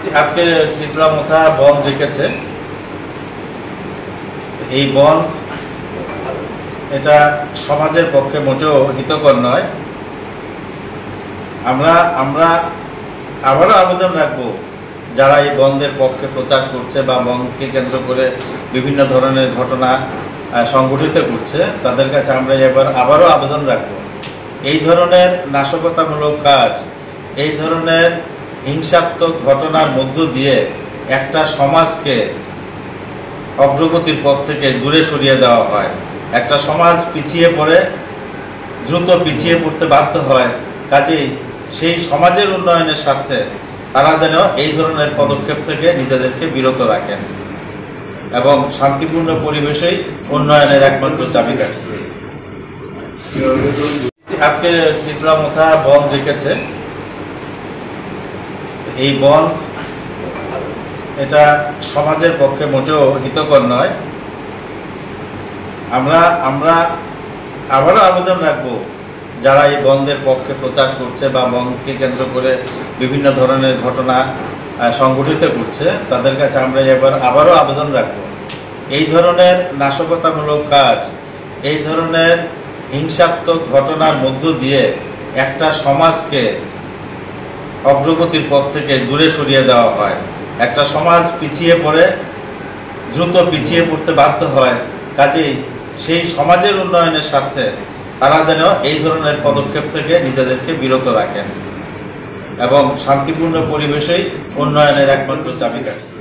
আজকে ত্রিপুরা চিত্রামথা বন রেখেছে এই বন এটা সমাজের পক্ষে মোটেও হিতকর নয়। আমরা আমরা আবারও আবেদন রাখব, যারা এই বন্ধের পক্ষে প্রচার করছে বা বন্ধকে কেন্দ্র করে বিভিন্ন ধরনের ঘটনা সংগঠিত করছে, তাদের কাছে আমরা এবার আবারও আবেদন রাখব। এই ধরনের নাশকতামূলক কাজ, এই ধরনের হিংসাত্মক ঘটনার মধ্য দিয়ে একটা সমাজকে অগ্রগতির পথ থেকে দূরে সরিয়ে দেওয়া হয়। একটা সমাজ পিছিয়ে পড়ে, দ্রুত পিছিয়ে পড়তে বাধ্য হয়। কাজেই সেই সমাজের উন্নয়নের স্বার্থে তারা যেন এই ধরনের পদক্ষেপ থেকে নিজেদেরকে বিরত রাখেন এবং শান্তিপূর্ণ পরিবেশেই উন্নয়নের একমাত্র চাবিকাঠি আজকে চিত্রামথা বন রেখেছে। এই বন এটা সমাজের পক্ষে মোটেও হিতকর নয়। আমরা আমরা আবারও আবেদন রাখব, যারা এই বন্ধের পক্ষে প্রচার করছে বা বন্ধকে কেন্দ্র করে বিভিন্ন ধরনের ঘটনা সংগঠিত করছে, তাদের কাছে আমরা এবার আবারও আবেদন রাখব। এই ধরনের নাশকতামূলক কাজ, এই ধরনের হিংসাত্মক ঘটনার মধ্য দিয়ে একটা সমাজকে অগ্রগতির পথ থেকে দূরে সরিয়ে দেওয়া হয়। একটা সমাজ পিছিয়ে পড়ে, দ্রুত পিছিয়ে পড়তে বাধ্য হয়। কাজেই সেই সমাজের উন্নয়নের স্বার্থে তারা যেন এই ধরনের পদক্ষেপ থেকে নিজেদেরকে বিরত রাখেন এবং শান্তিপূর্ণ পরিবেশেই উন্নয়নের একমাত্র চাবিকাঠি।